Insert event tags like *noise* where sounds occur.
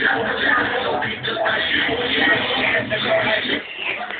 Yeah. *laughs*